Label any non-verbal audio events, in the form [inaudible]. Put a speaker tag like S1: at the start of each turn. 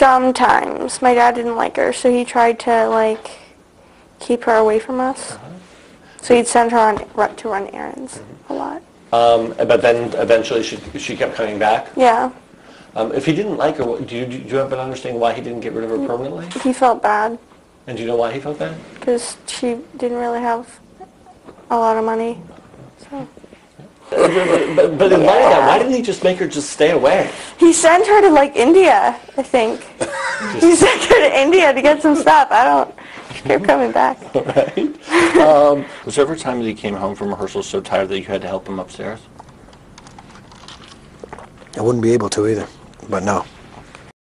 S1: Sometimes. My dad didn't like her, so he tried to, like, keep her away from us. So he'd send her on to run errands a lot.
S2: Um, but then eventually she, she kept coming back.
S1: Yeah.
S2: Um, if he didn't like her, what- do you, do you have an understanding why he didn't get rid of her permanently?
S1: He felt bad
S2: And do you know why he felt bad?
S1: because she didn't really have a lot of money. So.
S2: But, but, but in light of that, why didn't he just make her just stay away?
S1: He sent her to, like, India, I think. [laughs] he sent her to India to get some stuff. I don't... She kept coming back. [laughs]
S2: right? Um, was there ever a time that he came home from rehearsal so tired that you had to help him upstairs?
S3: I wouldn't be able to either, but no.